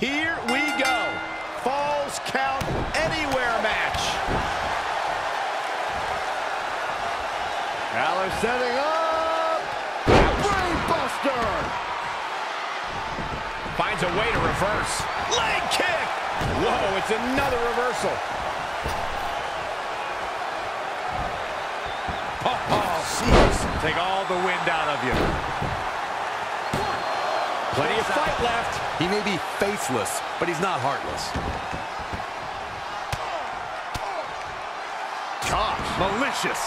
Here we go. Falls count anywhere match. Balor setting up. Brainbuster. Finds a way to reverse. Leg kick. Whoa, it's another reversal. Oh, oh. Take all the wind out of you. Plenty of fight left. He may be faceless, but he's not heartless. Gosh, malicious.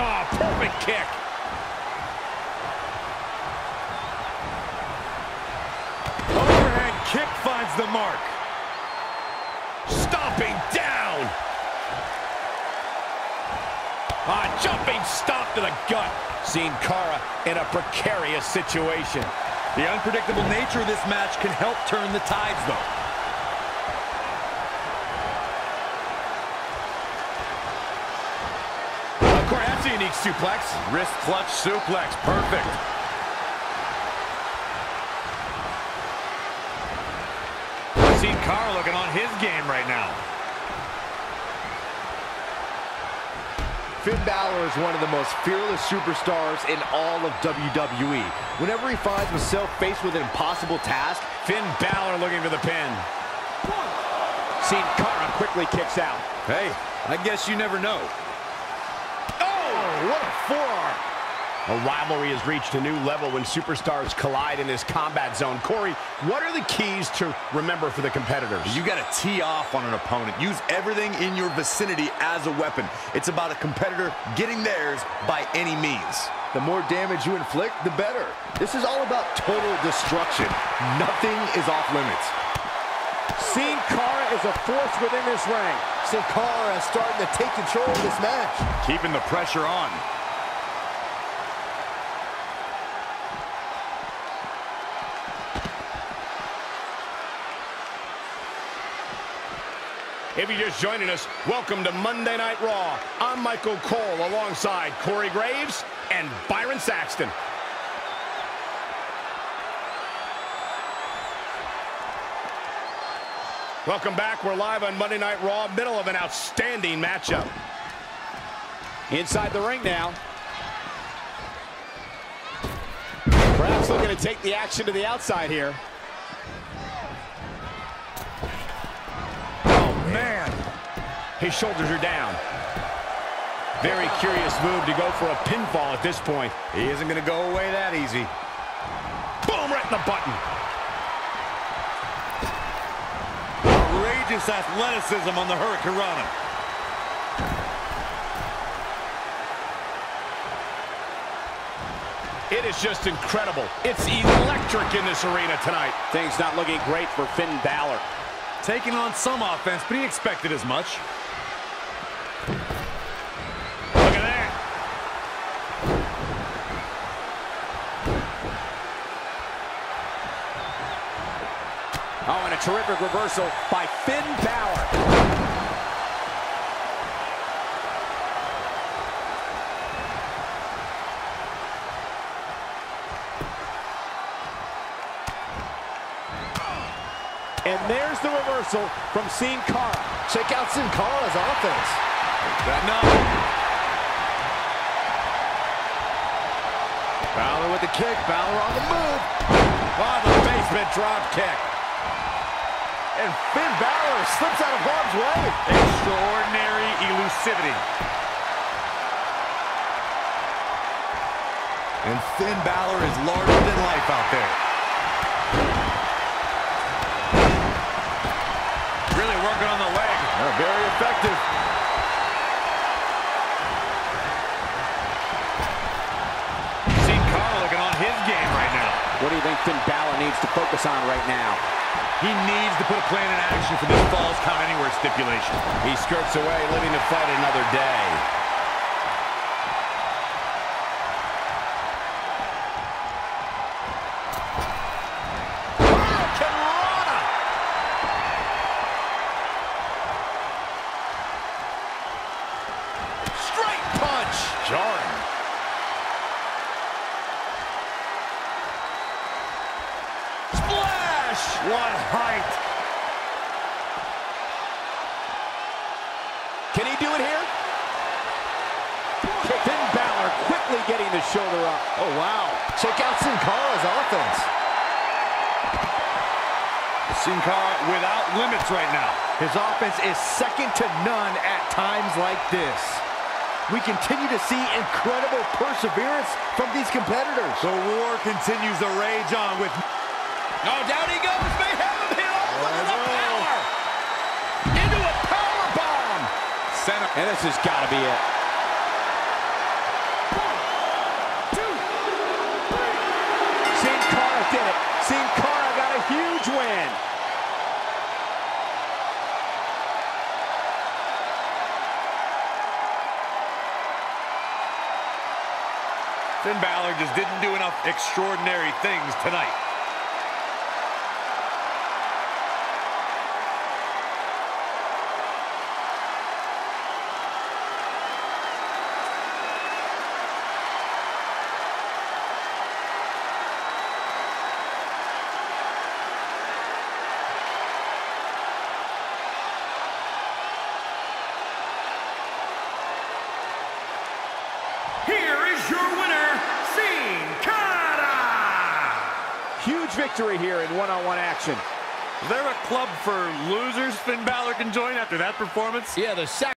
Oh, perfect kick. Overhead kick finds the mark. Stomping down. Jumping stop to the gut. Sin Cara in a precarious situation. The unpredictable nature of this match can help turn the tides, though. Of course, that's unique suplex. Wrist clutch suplex. Perfect. Sin Cara looking on his game right now. Finn Balor is one of the most fearless superstars in all of WWE. Whenever he finds himself faced with an impossible task, Finn Balor looking for the pin. Sin Cara quickly kicks out. Hey, I guess you never know. Oh, what a forearm. A rivalry has reached a new level when superstars collide in this combat zone. Corey, what are the keys to remember for the competitors? You got to tee off on an opponent. Use everything in your vicinity as a weapon. It's about a competitor getting theirs by any means. the more damage you inflict, the better. This is all about total destruction. Nothing is off limits. Sin Cara is a force within this ring. Sin Cara is starting to take control of this match. Keeping the pressure on. If you're just joining us, welcome to Monday Night Raw. I'm Michael Cole alongside Corey Graves and Byron Saxton. Welcome back. We're live on Monday Night Raw, middle of an outstanding matchup. Inside the ring now. Perhaps looking to take the action to the outside here. His shoulders are down. Very curious move to go for a pinfall at this point. He isn't going to go away that easy. Boom, right in the button. Outrageous athleticism on the Hurricanrana. It is just incredible. It's electric in this arena tonight. Things not looking great for Finn Balor. Taking on some offense, but he expected as much. Terrific reversal by Finn Balor. And there's the reversal from Sin Cara. Check out Sin Cara's offense. That no. Balor with the kick. Balor on the move. Oh, the basement drop kick. And Finn Balor slips out of harm's way. Extraordinary elusivity. And Finn Balor is larger than life out there. Really working on the leg. Uh, very effective. Sin Cara looking on his game right now. What do you think Finn Balor needs to focus on right now? He needs to put a plan in action for this Falls Count Anywhere stipulation. He skirts away, living to fight another day. Can he do it here? Kick Balor, quickly getting the shoulder up. Oh, wow. Check out Sin Cara's offense. Sin Cara without limits right now. His offense is second to none at times like this. We continue to see incredible perseverance from these competitors. The war continues to rage on with... No, oh, down he goes. And this has got to be it. Sin Cara did it. Sin Cara got a huge win. Finn Balor just didn't do enough extraordinary things tonight. Here is your winner, Sin Cara! Huge victory here in one-on-one action. They're a club for losers Finn Balor can join after that performance? Yeah, the second.